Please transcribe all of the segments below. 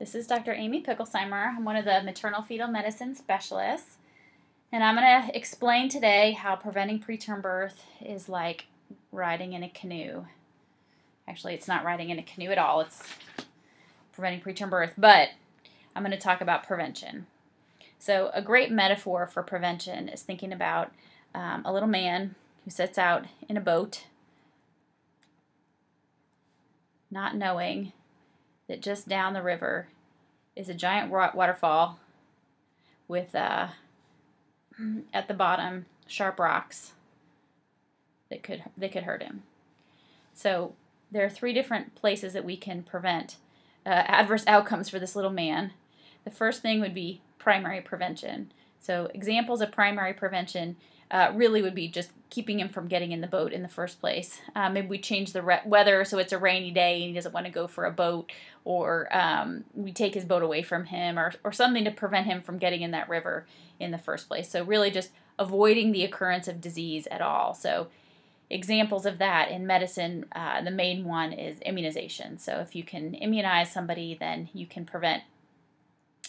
This is Dr. Amy Picklesimer. I'm one of the maternal fetal medicine specialists, and I'm going to explain today how preventing preterm birth is like riding in a canoe. Actually, it's not riding in a canoe at all, it's preventing preterm birth, but I'm going to talk about prevention. So, a great metaphor for prevention is thinking about um, a little man who sets out in a boat, not knowing that just down the river is a giant waterfall with uh, at the bottom sharp rocks that could that could hurt him. So there are three different places that we can prevent uh, adverse outcomes for this little man. The first thing would be primary prevention. So examples of primary prevention uh, really would be just keeping him from getting in the boat in the first place. Uh, maybe we change the re- weather so it's a rainy day and he doesn't want to go for a boat, or um, we take his boat away from him, or, or something to prevent him from getting in that river in the first place. So, really, just avoiding the occurrence of disease at all. So, examples of that in medicine, uh, the main one is immunization. So, if you can immunize somebody, then you can prevent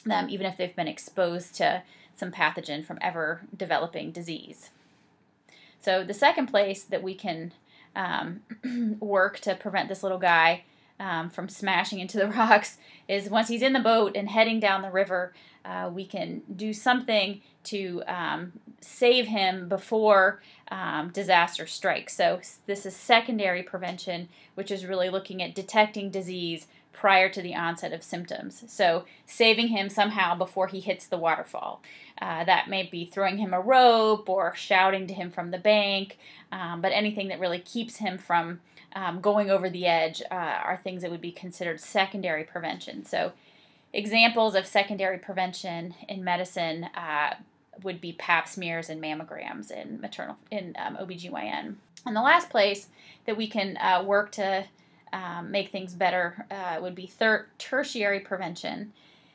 them, even if they've been exposed to some pathogen from ever developing disease. So the second place that we can um, work to prevent this little guy um, from smashing into the rocks is once he's in the boat and heading down the river, uh, we can do something to um, save him before um, disaster strikes. So this is secondary prevention, which is really looking at detecting disease prior to the onset of symptoms. So, saving him somehow before he hits the waterfall. Uh, that may be throwing him a rope or shouting to him from the bank, um, but anything that really keeps him from um, going over the edge uh, are things that would be considered secondary prevention. So, examples of secondary prevention in medicine uh, would be pap smears and mammograms in maternal in um, OBGYN. And the last place that we can uh, work to um, make things better uh, would be thir- tertiary prevention.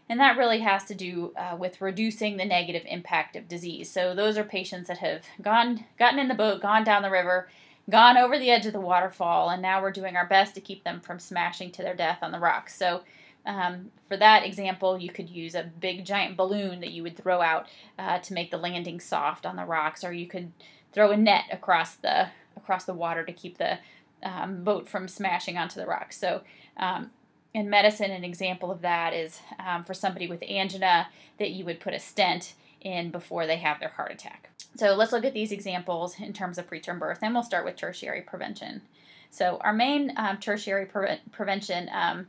And that really has to do uh, with reducing the negative impact of disease. So those are patients that have gone, gotten in the boat, gone down the river, gone over the edge of the waterfall, and now we're doing our best to keep them from smashing to their death on the rocks. So um, for that example, you could use a big giant balloon that you would throw out uh, to make the landing soft on the rocks, or you could throw a net across the across the water to keep the um, boat from smashing onto the rocks. So, um, in medicine, an example of that is um, for somebody with angina that you would put a stent in before they have their heart attack. So, let's look at these examples in terms of preterm birth, and we'll start with tertiary prevention. So, our main um, tertiary pre- prevention um,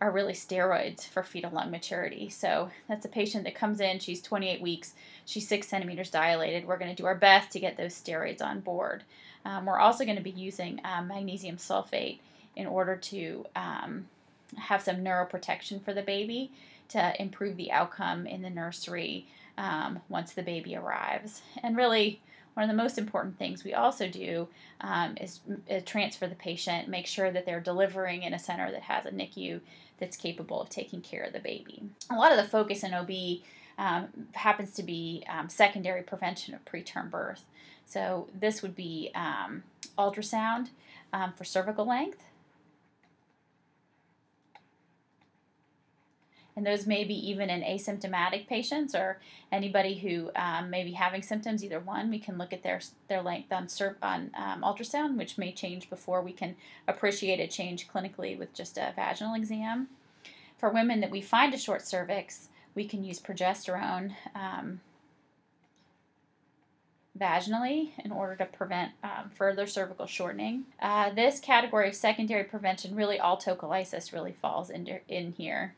are really steroids for fetal lung maturity. So that's a patient that comes in, she's 28 weeks, she's six centimeters dilated. We're going to do our best to get those steroids on board. Um, we're also going to be using um, magnesium sulfate in order to um, have some neuroprotection for the baby to improve the outcome in the nursery um, once the baby arrives. And really, one of the most important things we also do um, is, transfer the patient, make sure that they're delivering in a center that has a NICU that's capable of taking care of the baby. A lot of the focus in OB um, happens to be um, secondary prevention of preterm birth. So this would be um, ultrasound um, for cervical length. And those may be even in asymptomatic patients or anybody who um, may be having symptoms. Either one, we can look at their their length on, on um, ultrasound, which may change before we can appreciate a change clinically with just a vaginal exam. For women that we find a short cervix, we can use progesterone um, vaginally in order to prevent um, further cervical shortening. Uh, this category of secondary prevention, really all tocolysis really falls in, in here.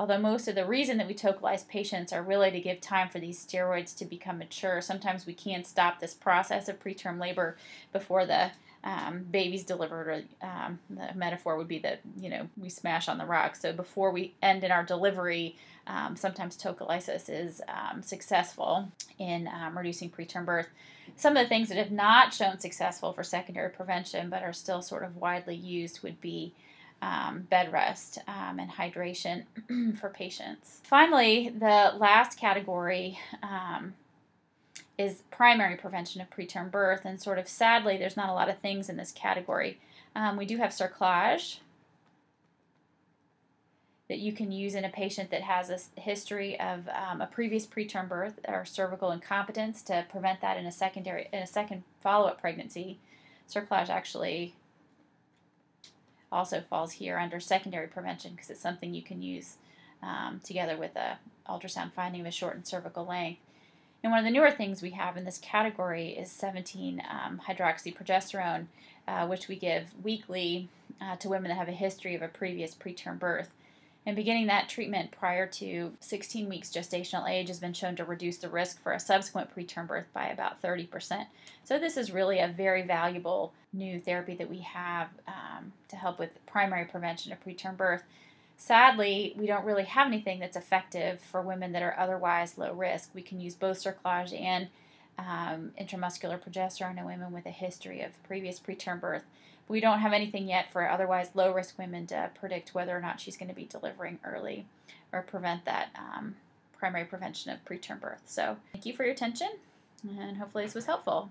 Although most of the reason that we tocolyze patients are really to give time for these steroids to become mature, sometimes we can't stop this process of preterm labor before the um, baby's delivered, or um, the metaphor would be that you know we smash on the rock. So before we end in our delivery, um, sometimes tocolysis is um, successful in um, reducing preterm birth. Some of the things that have not shown successful for secondary prevention, but are still sort of widely used, would be um, bed rest um, and hydration for patients. Finally, the last category um, is primary prevention of preterm birth. And sort of sadly, there's not a lot of things in this category. Um, we do have cerclage. that you can use in a patient that has a history of um, a previous preterm birth or cervical incompetence to prevent that in a secondary in a second follow-up pregnancy. Cerclage actually also falls here under secondary prevention because it's something you can use um, together with a ultrasound finding of a shortened cervical length. And one of the newer things we have in this category is 17 um, hydroxyprogesterone, uh, which we give weekly uh, to women that have a history of a previous preterm birth. And beginning that treatment prior to 16 weeks gestational age has been shown to reduce the risk for a subsequent preterm birth by about 30%. So, this is really a very valuable new therapy that we have um, to help with primary prevention of preterm birth. Sadly, we don't really have anything that's effective for women that are otherwise low risk. We can use both cerclage and um, intramuscular progesterone in women with a history of previous preterm birth we don't have anything yet for otherwise low risk women to predict whether or not she's going to be delivering early or prevent that um, primary prevention of preterm birth. So, thank you for your attention, and hopefully, this was helpful.